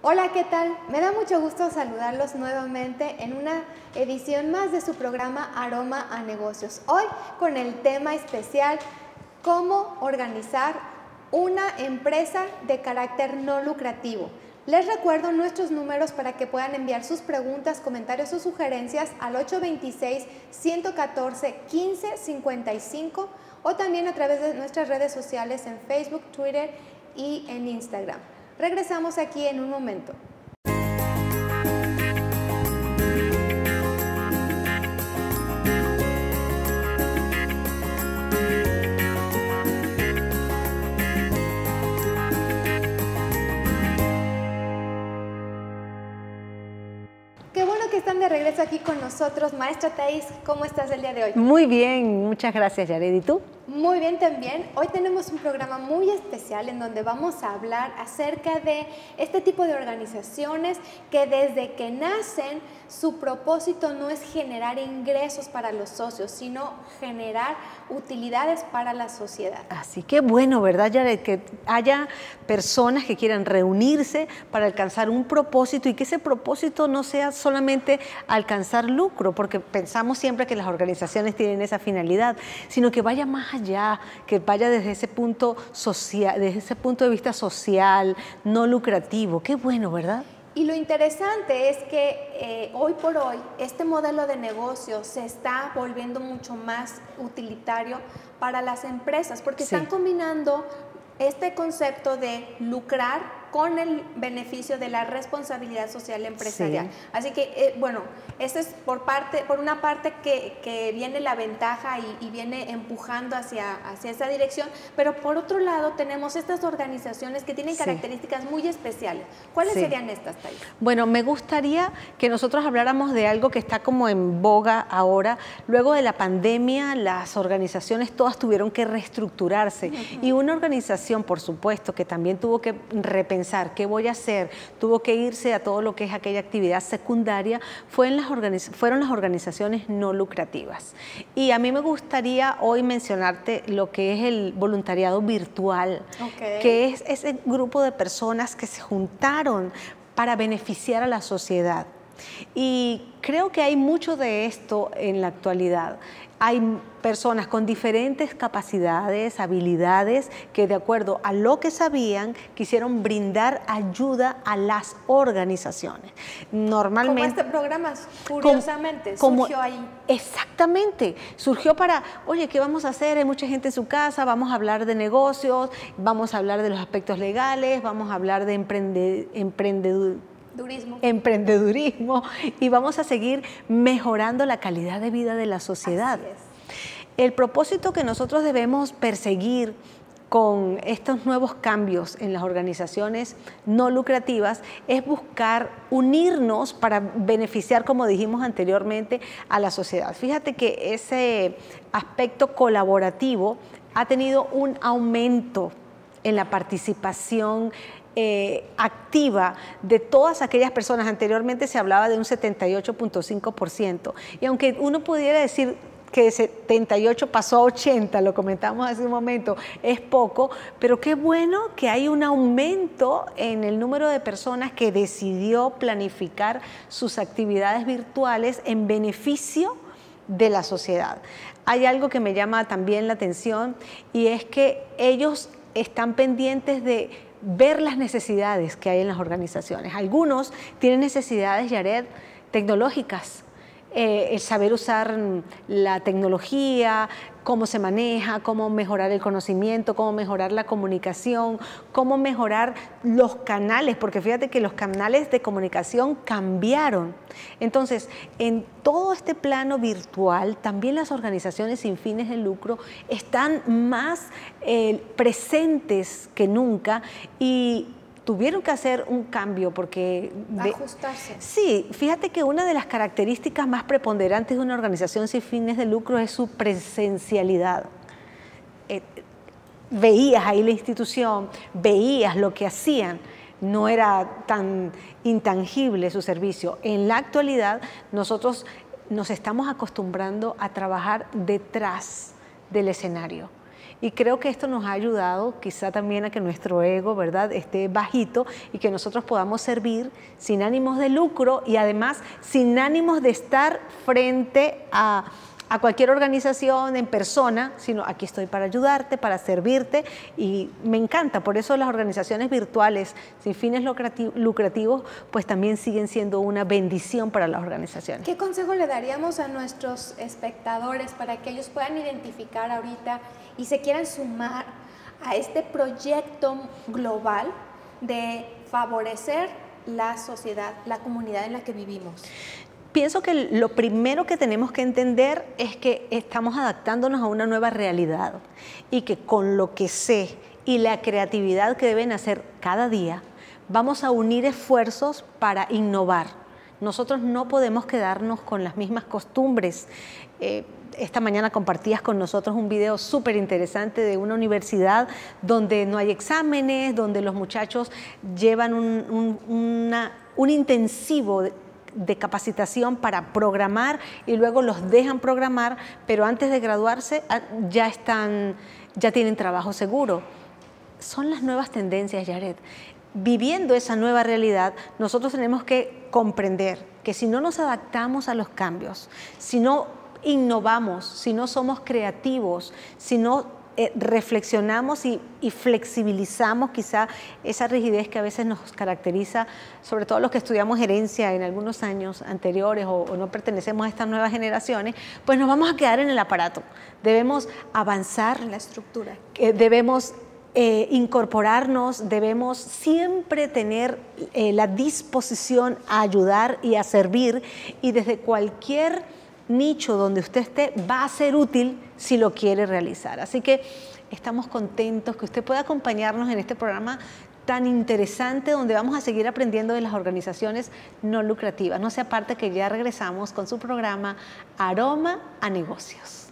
Hola, ¿qué tal? Me da mucho gusto saludarlos nuevamente en una edición más de su programa Aroma a Negocios. Hoy con el tema especial, cómo organizar una empresa de carácter no lucrativo. Les recuerdo nuestros números para que puedan enviar sus preguntas, comentarios o sugerencias al 826-114-1555 o también a través de nuestras redes sociales en Facebook, Twitter y en Instagram. Regresamos aquí en un momento. Qué bueno que están de regreso aquí con nosotros. Maestra Thais, ¿cómo estás el día de hoy? Muy bien, muchas gracias Yared. ¿Y tú? Muy bien también. Hoy tenemos un programa muy especial en donde vamos a hablar acerca de este tipo de organizaciones que desde que nacen su propósito no es generar ingresos para los socios, sino generar utilidades para la sociedad. Así que bueno, ¿verdad, Yared? Que haya personas que quieran reunirse para alcanzar un propósito y que ese propósito no sea solamente alcanzar lucro, porque pensamos siempre que las organizaciones tienen esa finalidad, sino que vaya más allá, que vaya desde ese punto social, desde ese punto de vista social, no lucrativo. Qué bueno, ¿verdad? Y lo interesante es que eh, hoy por hoy este modelo de negocio se está volviendo mucho más utilitario para las empresas porque están combinando este concepto de lucrar con el beneficio de la responsabilidad social empresarial. Así que, eh, bueno, esa es por, parte, por una parte que, que viene la ventaja y, y, viene empujando hacia, hacia esa dirección, pero por otro lado tenemos estas organizaciones que tienen características sí. muy especiales. ¿Cuáles sí. serían estas, Thais? Bueno, me gustaría que nosotros habláramos de algo que está como en boga ahora. Luego de la pandemia, las organizaciones todas tuvieron que reestructurarse uh -huh. y una organización, por supuesto, que también tuvo que repensar pensar qué voy a hacer, tuvo que irse a todo lo que es aquella actividad secundaria, fue en las fueron las organizaciones no lucrativas. Y a mí me gustaría hoy mencionarte lo que es el voluntariado virtual, okay. que es ese grupo de personas que se juntaron para beneficiar a la sociedad. Y creo que hay mucho de esto en la actualidad hay personas con diferentes capacidades, habilidades, que de acuerdo a lo que sabían, quisieron brindar ayuda a las organizaciones. Normalmente... Como este programa, curiosamente, como, surgió ahí. Exactamente, surgió para, oye, ¿qué vamos a hacer? Hay mucha gente en su casa, vamos a hablar de negocios, vamos a hablar de los aspectos legales, vamos a hablar de emprende, emprendedor, Turismo. emprendedurismo y vamos a seguir mejorando la calidad de vida de la sociedad. El propósito que nosotros debemos perseguir con estos nuevos cambios en las organizaciones no lucrativas es buscar unirnos para beneficiar, como dijimos anteriormente, a la sociedad. Fíjate que ese aspecto colaborativo ha tenido un aumento en la participación eh, activa de todas aquellas personas. Anteriormente se hablaba de un 78.5%. Y aunque uno pudiera decir que 78 pasó a 80, lo comentamos hace un momento, es poco, pero qué bueno que hay un aumento en el número de personas que decidió planificar sus actividades virtuales en beneficio de la sociedad. Hay algo que me llama también la atención y es que ellos están pendientes de ver las necesidades que hay en las organizaciones. Algunos tienen necesidades, Yared, tecnológicas, eh, el saber usar la tecnología, cómo se maneja, cómo mejorar el conocimiento, cómo mejorar la comunicación, cómo mejorar los canales, porque fíjate que los canales de comunicación cambiaron. Entonces, en todo este plano virtual, también las organizaciones sin fines de lucro están más eh, presentes que nunca y tuvieron que hacer un cambio porque... De, Ajustarse. Sí, fíjate que una de las características más preponderantes de una organización sin fines de lucro es su presencialidad. Eh, veías ahí la institución, veías lo que hacían, no era tan intangible su servicio. En la actualidad nosotros nos estamos acostumbrando a trabajar detrás del escenario Y creo que esto nos ha ayudado quizá también a que nuestro ego, ¿verdad?, esté bajito y que nosotros podamos servir sin ánimos de lucro y además sin ánimos de estar frente a a cualquier organización en persona, sino aquí estoy para ayudarte, para servirte y me encanta. Por eso las organizaciones virtuales sin fines lucrativos pues también siguen siendo una bendición para las organizaciones. ¿Qué consejo le daríamos a nuestros espectadores para que ellos puedan identificar ahorita y se quieran sumar a este proyecto global de favorecer la sociedad, la comunidad en la que vivimos? Pienso que lo primero que tenemos que entender es que estamos adaptándonos a una nueva realidad y que con lo que sé y la creatividad que deben hacer cada día, vamos a unir esfuerzos para innovar. Nosotros no podemos quedarnos con las mismas costumbres. Eh, esta mañana compartías con nosotros un video súper interesante de una universidad donde no hay exámenes, donde los muchachos llevan un, un intensivo de capacitación para programar y luego los dejan programar, pero antes de graduarse ah, ya están, ya tienen trabajo seguro. Son las nuevas tendencias, Jared. Viviendo esa nueva realidad, nosotros tenemos que comprender que si no nos adaptamos a los cambios, si no innovamos, si no somos creativos, si no eh, reflexionamos y, flexibilizamos quizá esa rigidez que a veces nos caracteriza, sobre todo los que estudiamos gerencia en algunos años anteriores o, no pertenecemos a estas nuevas generaciones, pues nos vamos a quedar en el aparato. Debemos avanzar. En la estructura. debemos eh, incorporarnos, debemos siempre tener eh, la disposición a ayudar y a servir y desde cualquier nicho donde usted esté va a ser útil si lo quiere realizar. Así que estamos contentos que usted pueda acompañarnos en este programa tan interesante donde vamos a seguir aprendiendo de las organizaciones no lucrativas. No sea aparte que ya regresamos con su programa Aroma a Negocios.